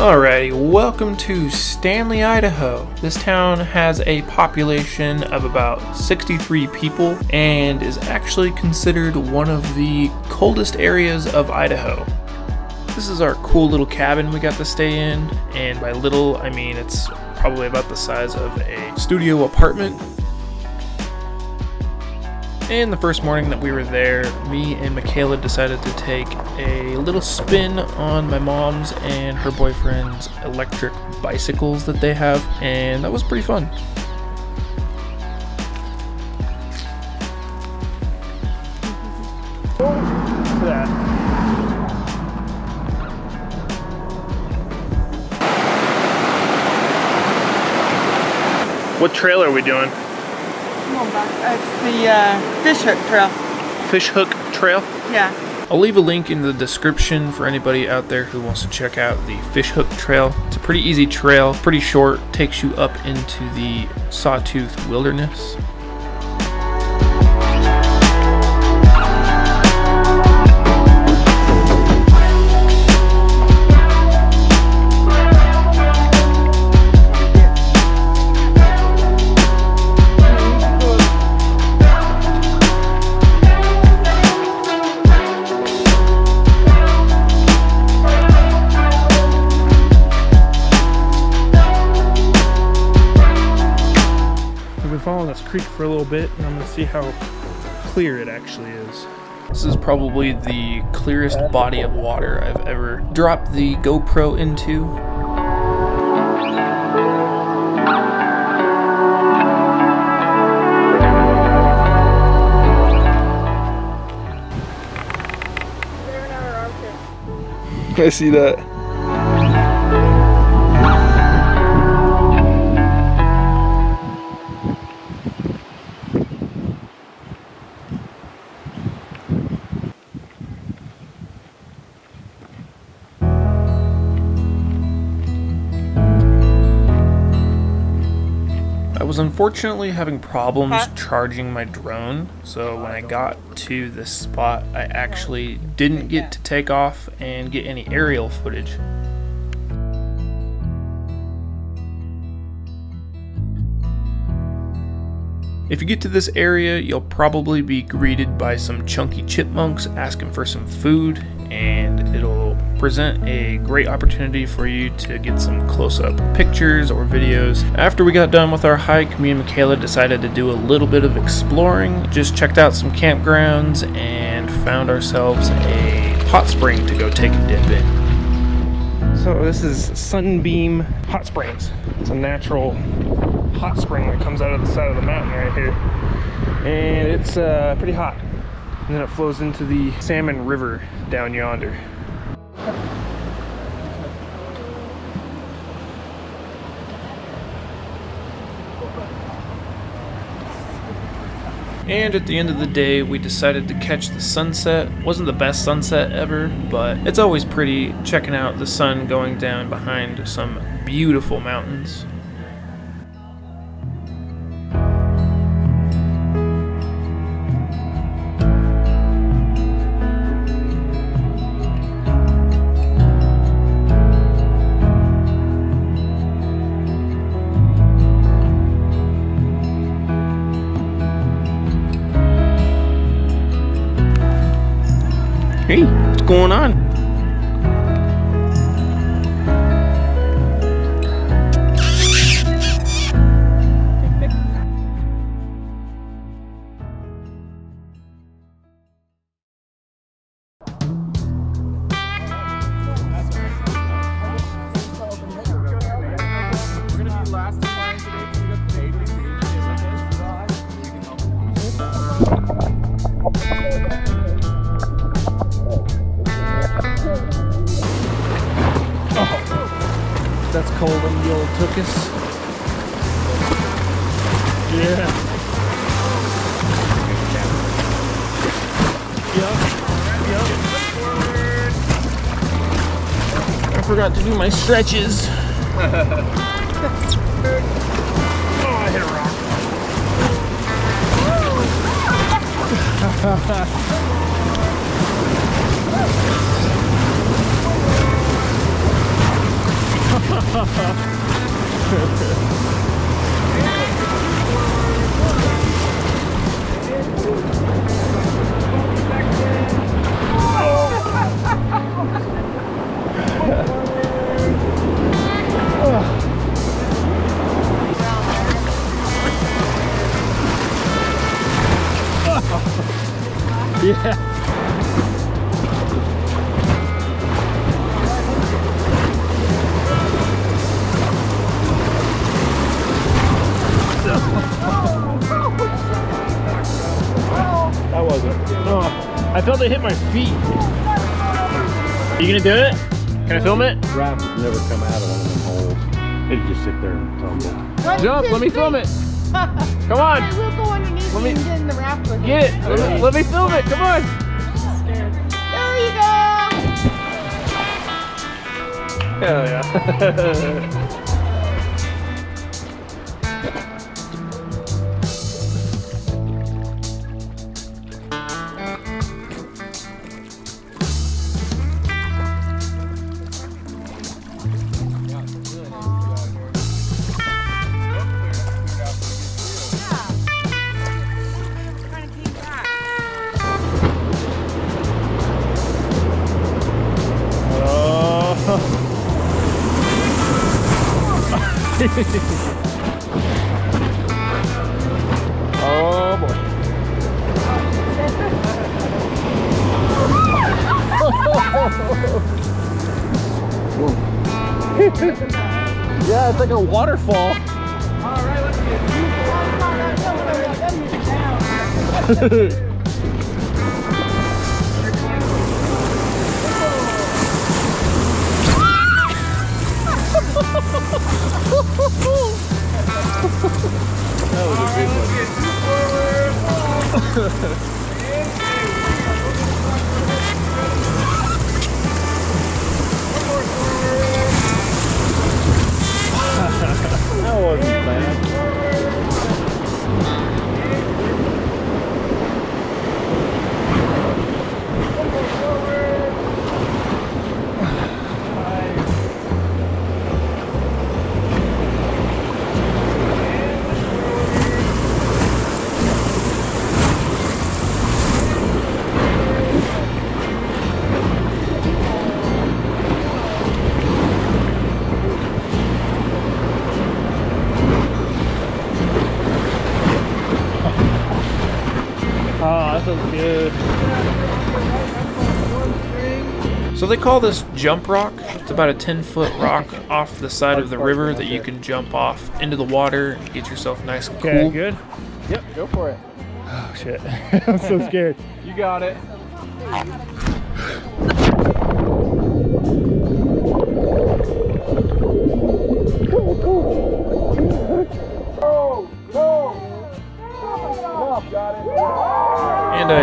Alrighty, welcome to Stanley, Idaho. This town has a population of about 63 people and is actually considered one of the coldest areas of Idaho. This is our cool little cabin we got to stay in, and by little I mean it's probably about the size of a studio apartment and the first morning that we were there, me and Michaela decided to take a little spin on my mom's and her boyfriend's electric bicycles that they have, and that was pretty fun. What trail are we doing? It's the uh, Fish Hook Trail. Fish Hook Trail? Yeah. I'll leave a link in the description for anybody out there who wants to check out the Fish Hook Trail. It's a pretty easy trail, pretty short, takes you up into the Sawtooth Wilderness. Creek for a little bit and I'm gonna see how clear it actually is. This is probably the clearest body of water I've ever dropped the GoPro into. I see that. Was unfortunately having problems huh? charging my drone, so when I got to this spot, I actually didn't get to take off and get any aerial footage. If you get to this area, you'll probably be greeted by some chunky chipmunks asking for some food, and it'll present a great opportunity for you to get some close-up pictures or videos. After we got done with our hike, me and Michaela decided to do a little bit of exploring. Just checked out some campgrounds and found ourselves a hot spring to go take a dip in. So this is Sunbeam Hot Springs. It's a natural hot spring that comes out of the side of the mountain right here. And it's uh, pretty hot. And then it flows into the Salmon River down yonder. And at the end of the day, we decided to catch the sunset. Wasn't the best sunset ever, but it's always pretty checking out the sun going down behind some beautiful mountains. Hey, what's going on? That's cold on the old Tookus. Yeah. Yep. Yep. I forgot to do my stretches. oh, I hit a rock. That Oh, I felt it hit my feet. You gonna do it? Can I film it? Raft would never come out of one of them holes. It'd just sit there and tumble. Jump, let me film it. Come on, I will go underneath Let me- and get in the raft with get it. Let me, let me film it, come on. There you go. Hell yeah. oh boy. yeah, it's like a waterfall. All right, let's get Oh, that feels good. So they call this jump rock. It's about a 10 foot rock off the side of the river that you can jump off into the water and get yourself nice and cool. Okay, cool. good? Yep, go for it. Oh shit. I'm so scared. You got it.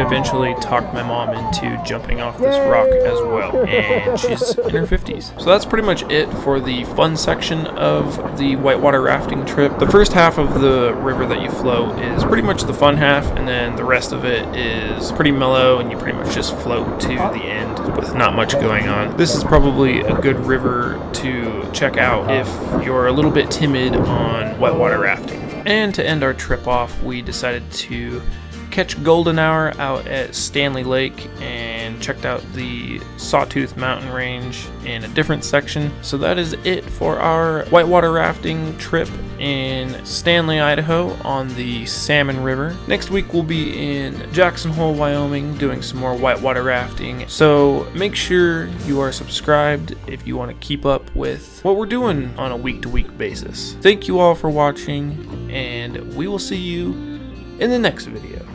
eventually talked my mom into jumping off this rock as well. And she's in her 50s. So that's pretty much it for the fun section of the whitewater rafting trip. The first half of the river that you float is pretty much the fun half, and then the rest of it is pretty mellow, and you pretty much just float to the end with not much going on. This is probably a good river to check out if you're a little bit timid on whitewater rafting. And to end our trip off, we decided to catch golden hour out at Stanley Lake and checked out the Sawtooth Mountain Range in a different section. So that is it for our whitewater rafting trip in Stanley, Idaho on the Salmon River. Next week we'll be in Jackson Hole, Wyoming doing some more whitewater rafting. So make sure you are subscribed if you want to keep up with what we're doing on a week to week basis. Thank you all for watching and we will see you in the next video.